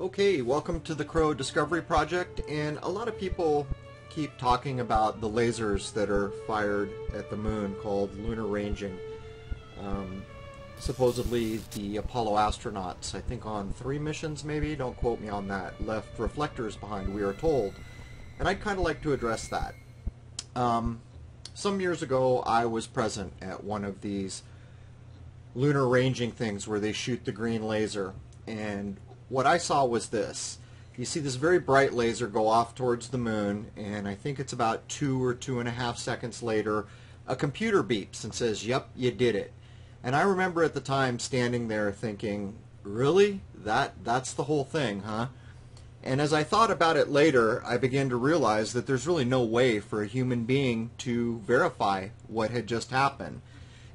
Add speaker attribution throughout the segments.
Speaker 1: Okay, welcome to the Crow Discovery Project, and a lot of people keep talking about the lasers that are fired at the moon called lunar ranging. Um, supposedly the Apollo astronauts, I think on three missions maybe, don't quote me on that, left reflectors behind, we are told. And I'd kind of like to address that. Um, some years ago I was present at one of these lunar ranging things where they shoot the green laser and what I saw was this. You see this very bright laser go off towards the moon, and I think it's about two or two and a half seconds later, a computer beeps and says, yep, you did it. And I remember at the time standing there thinking, really? That That's the whole thing, huh? And as I thought about it later, I began to realize that there's really no way for a human being to verify what had just happened.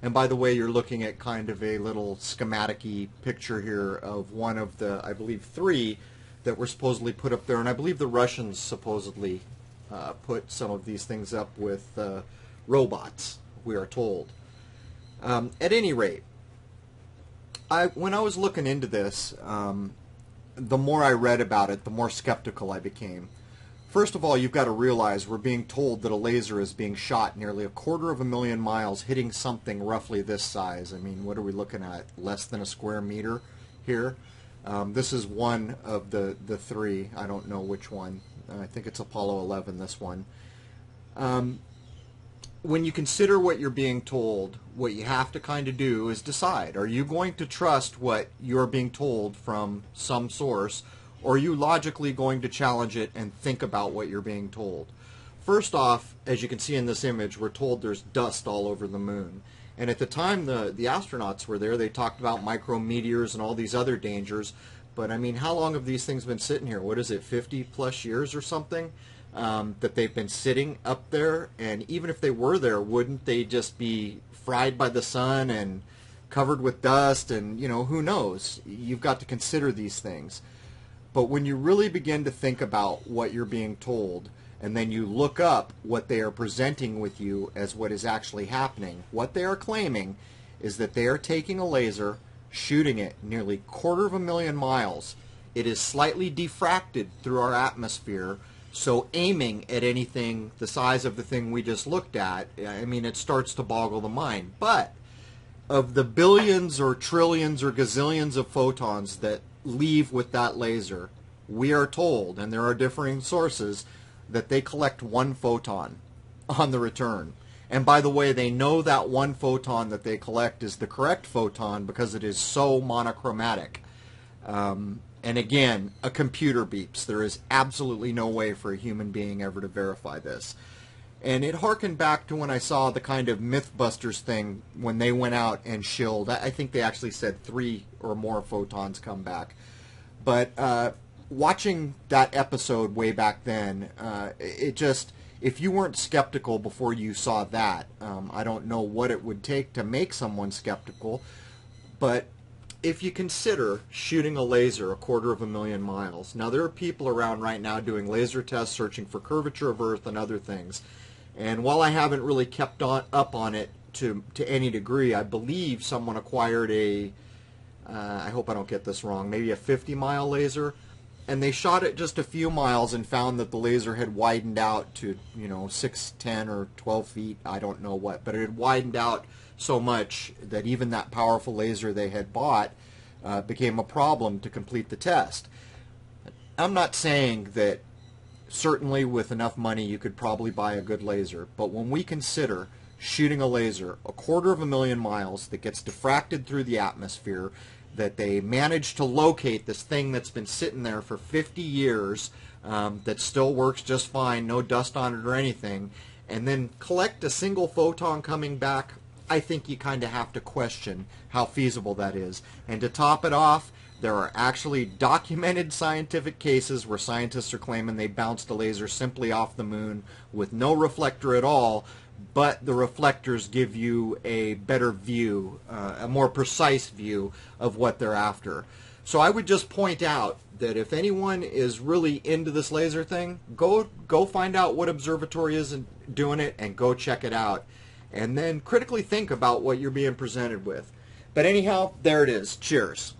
Speaker 1: And by the way, you're looking at kind of a little schematic picture here of one of the, I believe, three that were supposedly put up there. And I believe the Russians supposedly uh, put some of these things up with uh, robots, we are told. Um, at any rate, I, when I was looking into this, um, the more I read about it, the more skeptical I became. First of all, you've got to realize we're being told that a laser is being shot nearly a quarter of a million miles, hitting something roughly this size. I mean, what are we looking at? Less than a square meter here. Um, this is one of the, the three. I don't know which one. I think it's Apollo 11, this one. Um, when you consider what you're being told, what you have to kind of do is decide. Are you going to trust what you're being told from some source, or are you logically going to challenge it and think about what you're being told? First off, as you can see in this image, we're told there's dust all over the moon. And at the time the, the astronauts were there, they talked about micrometeors and all these other dangers. But I mean, how long have these things been sitting here? What is it, 50 plus years or something? Um, that they've been sitting up there. And even if they were there, wouldn't they just be fried by the sun and covered with dust? And, you know, who knows? You've got to consider these things. But when you really begin to think about what you're being told, and then you look up what they are presenting with you as what is actually happening, what they are claiming is that they are taking a laser, shooting it nearly quarter of a million miles. It is slightly diffracted through our atmosphere, so aiming at anything the size of the thing we just looked at, I mean, it starts to boggle the mind. But of the billions or trillions or gazillions of photons that leave with that laser, we are told, and there are differing sources, that they collect one photon on the return. And by the way, they know that one photon that they collect is the correct photon because it is so monochromatic. Um, and again, a computer beeps. There is absolutely no way for a human being ever to verify this. And it harkened back to when I saw the kind of Mythbusters thing when they went out and shilled. I think they actually said three or more photons come back. But uh, watching that episode way back then, uh, it just, if you weren't skeptical before you saw that, um, I don't know what it would take to make someone skeptical. But if you consider shooting a laser a quarter of a million miles, now there are people around right now doing laser tests, searching for curvature of Earth and other things. And while I haven't really kept on, up on it to, to any degree, I believe someone acquired a, uh, I hope I don't get this wrong, maybe a 50 mile laser. And they shot it just a few miles and found that the laser had widened out to, you know, 6, 10, or 12 feet, I don't know what, but it had widened out so much that even that powerful laser they had bought uh, became a problem to complete the test. I'm not saying that certainly with enough money you could probably buy a good laser. But when we consider shooting a laser a quarter of a million miles that gets diffracted through the atmosphere, that they manage to locate this thing that's been sitting there for 50 years um, that still works just fine, no dust on it or anything, and then collect a single photon coming back, I think you kind of have to question how feasible that is. And to top it off, there are actually documented scientific cases where scientists are claiming they bounced a laser simply off the moon with no reflector at all, but the reflectors give you a better view, uh, a more precise view of what they're after. So I would just point out that if anyone is really into this laser thing, go go find out what observatory is doing it and go check it out. And then critically think about what you're being presented with. But anyhow, there it is. Cheers.